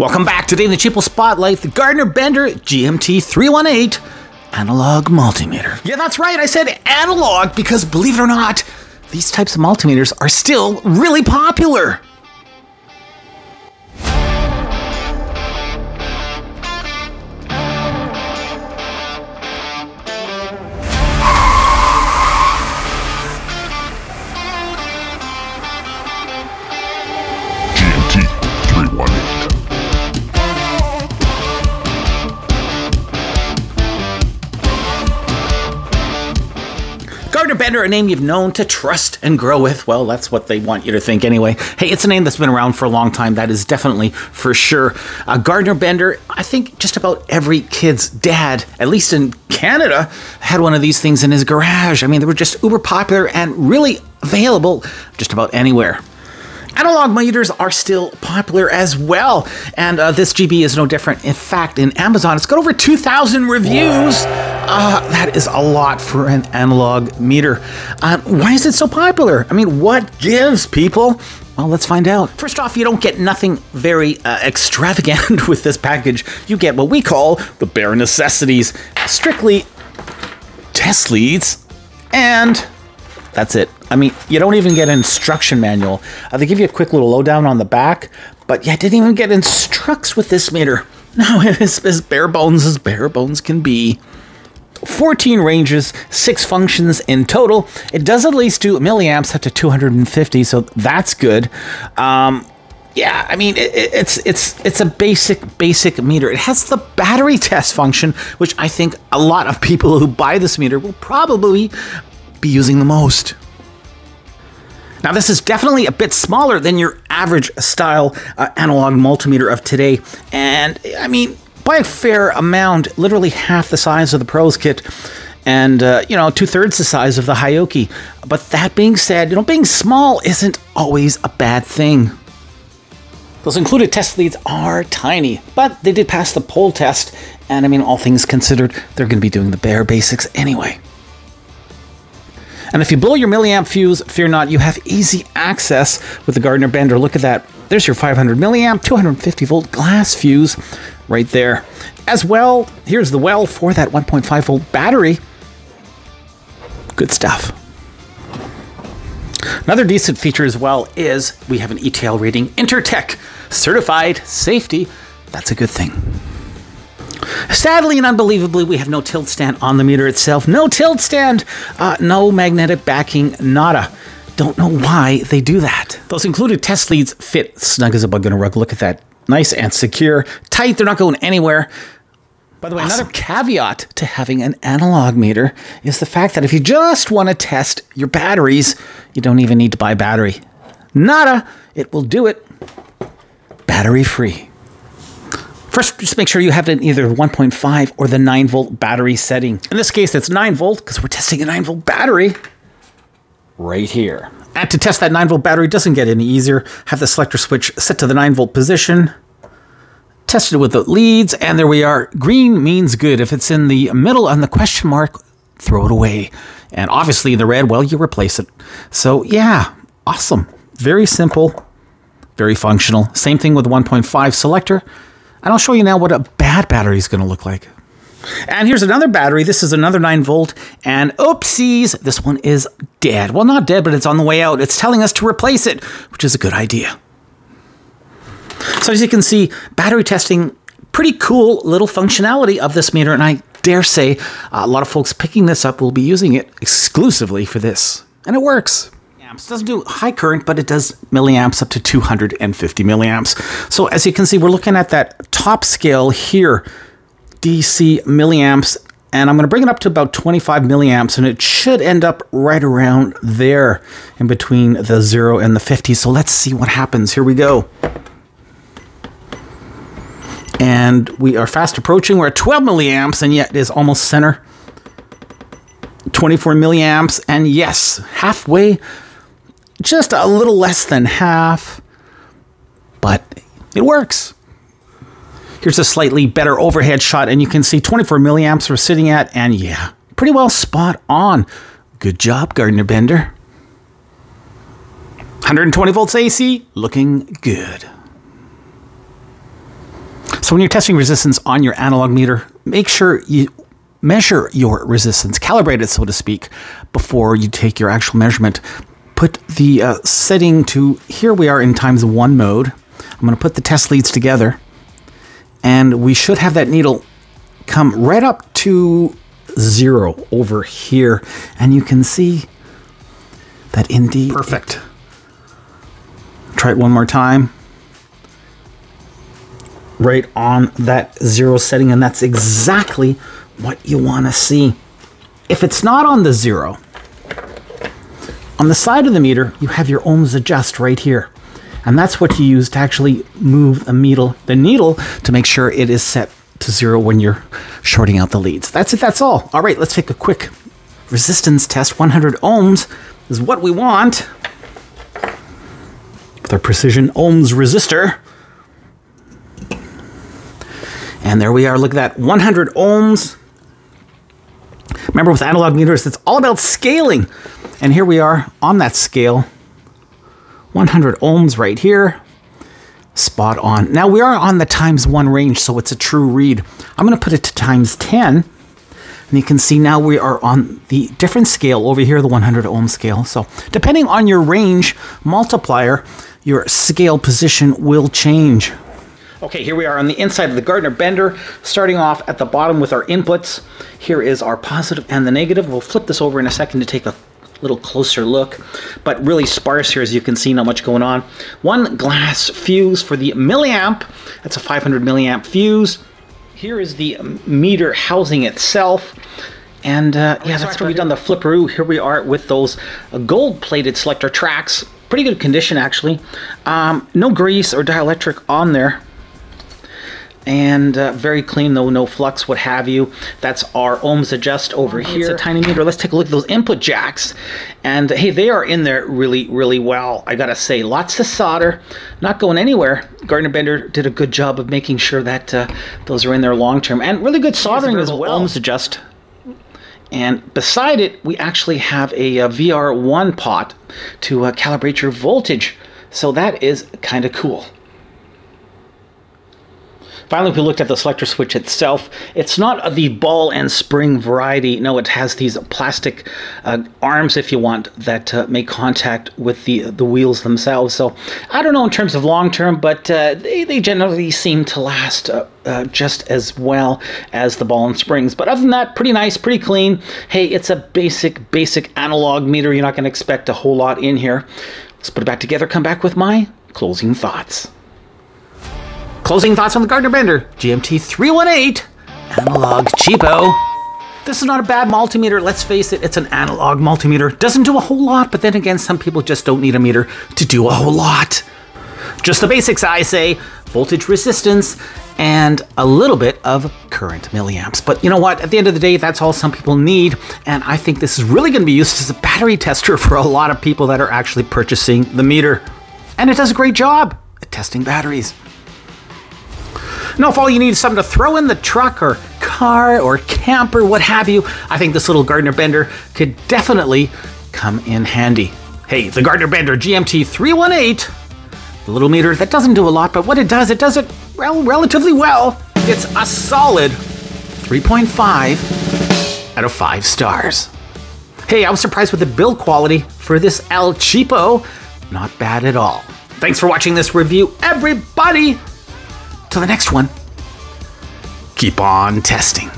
Welcome back. Today in the Cheapo Spotlight, the Gardner Bender GMT 318 analog multimeter. Yeah, that's right. I said analog because believe it or not, these types of multimeters are still really popular. Gardner Bender, a name you've known to trust and grow with. Well, that's what they want you to think anyway. Hey, it's a name that's been around for a long time. That is definitely for sure. Uh, Gardner Bender, I think just about every kid's dad, at least in Canada, had one of these things in his garage. I mean, they were just uber popular and really available just about anywhere. Analog meters are still popular as well, and uh, this GB is no different. In fact, in Amazon, it's got over 2,000 reviews. Uh, that is a lot for an analog meter. Uh, why is it so popular? I mean, what gives people? Well, let's find out. First off, you don't get nothing very uh, extravagant with this package. You get what we call the bare necessities strictly test leads and that's it. I mean, you don't even get an instruction manual. Uh, they give you a quick little lowdown on the back, but yeah, didn't even get instructs with this meter. No, it is as bare bones as bare bones can be. 14 ranges, 6 functions in total. It does at least do milliamps up to 250, so that's good. Um, yeah, I mean it, it- it's it's it's a basic basic meter. It has the battery test function, which I think a lot of people who buy this meter will probably be using the most. Now, this is definitely a bit smaller than your average style uh, analog multimeter of today, and I mean by a fair amount, literally half the size of the Pro'sKit, and uh, you know two thirds the size of the Hioki. But that being said, you know being small isn't always a bad thing. Those included test leads are tiny, but they did pass the poll test, and I mean, all things considered, they're going to be doing the bare basics anyway. And if you blow your milliamp fuse, fear not, you have easy access with the Gardner Bender. Look at that. There's your 500 milliamp, 250 volt glass fuse right there. As well, here's the well for that 1.5 volt battery. Good stuff. Another decent feature as well is we have an ETL rating Intertek certified safety. That's a good thing. Sadly and unbelievably, we have no tilt stand on the meter itself. No tilt stand, uh, no magnetic backing, nada. Don't know why they do that. Those included test leads fit snug as a bug in a rug. Look at that. Nice and secure. Tight, they're not going anywhere. By the way, another caveat to having an analog meter is the fact that if you just want to test your batteries, you don't even need to buy a battery. Nada, it will do it battery free. First, just make sure you have it in either the 1.5 or the 9 volt battery setting. In this case, it's 9 volt because we're testing a 9 volt battery right here. And to test that 9 volt battery doesn't get any easier. Have the selector switch set to the 9 volt position. Tested it with the leads, and there we are. Green means good. If it's in the middle on the question mark, throw it away. And obviously, the red, well, you replace it. So, yeah, awesome. Very simple, very functional. Same thing with the 1.5 selector. And I'll show you now what a bad battery is going to look like. And here's another battery. This is another 9 volt. And oopsies, this one is dead. Well, not dead, but it's on the way out. It's telling us to replace it, which is a good idea. So as you can see, battery testing, pretty cool little functionality of this meter. And I dare say a lot of folks picking this up will be using it exclusively for this. And it works. Amps. Doesn't do high current, but it does milliamps up to 250 milliamps. So as you can see, we're looking at that top scale here, DC milliamps, and I'm going to bring it up to about 25 milliamps, and it should end up right around there in between the 0 and the 50. So let's see what happens. Here we go. And we are fast approaching. We're at 12 milliamps, and yet it is almost center. 24 milliamps, and yes, halfway, just a little less than half, but it works. Here's a slightly better overhead shot, and you can see 24 milliamps we're sitting at, and yeah, pretty well spot on. Good job, Gardner Bender. 120 volts AC, looking good. So when you're testing resistance on your analog meter, make sure you measure your resistance, calibrate it, so to speak, before you take your actual measurement. Put the uh, setting to, here we are in times one mode. I'm going to put the test leads together, and we should have that needle come right up to zero over here. And you can see that indeed. Perfect. Try it one more time. Right on that zero setting, and that's exactly what you want to see. If it's not on the zero, on the side of the meter, you have your ohms adjust right here. And that's what you use to actually move the needle, the needle to make sure it is set to zero when you're shorting out the leads. That's it, that's all. All right, let's take a quick resistance test. 100 ohms is what we want with our precision ohms resistor. And there we are. Look at that 100 ohms. Remember, with analog meters, it's all about scaling. And here we are on that scale 100 ohms right here. Spot on. Now we are on the times one range, so it's a true read. I'm going to put it to times 10. And you can see now we are on the different scale over here, the 100 ohm scale. So depending on your range multiplier, your scale position will change. Okay, here we are on the inside of the Gardner Bender, starting off at the bottom with our inputs. Here is our positive and the negative. We'll flip this over in a second to take a little closer look, but really sparse here as you can see, not much going on. One glass fuse for the milliamp. That's a 500 milliamp fuse. Here is the meter housing itself. And uh, yeah, that's after we've done the flipperoo. Here we are with those gold-plated selector tracks. Pretty good condition, actually. Um, no grease or dielectric on there and uh, very clean, though no flux, what have you. That's our ohms adjust over here. It's a tiny meter. Let's take a look at those input jacks. And hey, they are in there really, really well. I gotta say, lots of solder, not going anywhere. Gardner Bender did a good job of making sure that uh, those are in there long term. And really good soldering as well. Ohms adjust. And beside it, we actually have a, a VR1 pot to uh, calibrate your voltage. So that is kind of cool. Finally, if we looked at the selector switch itself. It's not the ball and spring variety. No, it has these plastic uh, arms, if you want, that uh, make contact with the the wheels themselves. So I don't know in terms of long term, but uh, they, they generally seem to last uh, uh, just as well as the ball and springs. But other than that, pretty nice, pretty clean. Hey, it's a basic, basic analog meter. You're not going to expect a whole lot in here. Let's put it back together, come back with my closing thoughts. Closing thoughts on the Gardner Bender GMT 318 analog cheapo. This is not a bad multimeter, let's face it, it's an analog multimeter. Doesn't do a whole lot, but then again, some people just don't need a meter to do a whole lot. Just the basics, I say voltage resistance and a little bit of current milliamps. But you know what? At the end of the day, that's all some people need. And I think this is really going to be used as a battery tester for a lot of people that are actually purchasing the meter. And it does a great job at testing batteries. Now, if all you need is something to throw in the truck or car or camper, what have you, I think this little Gardner Bender could definitely come in handy. Hey, the Gardner Bender GMT 318, the little meter that doesn't do a lot, but what it does, it does it well, relatively well. It's a solid 3.5 out of 5 stars. Hey, I was surprised with the build quality for this El Cheapo. Not bad at all. Thanks for watching this review, everybody! Till the next one, keep on testing.